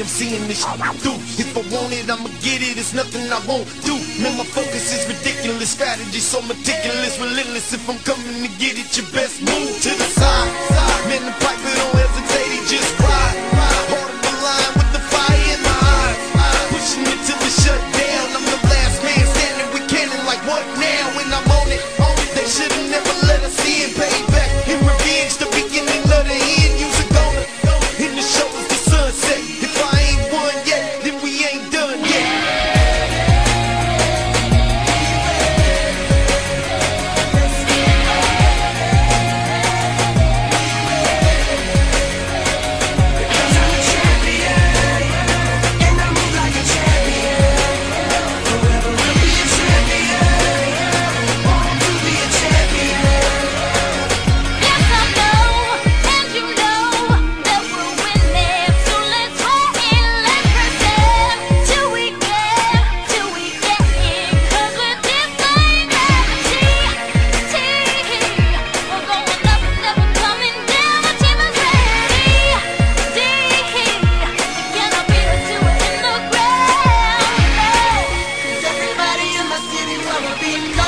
I'm seeing this through. If I want it, I'ma get it, it's nothing I won't do. Man, my focus is ridiculous, strategy so meticulous, relentless. If I'm coming to get it, you best move to the side. Man, the pipe, it don't hesitate. never been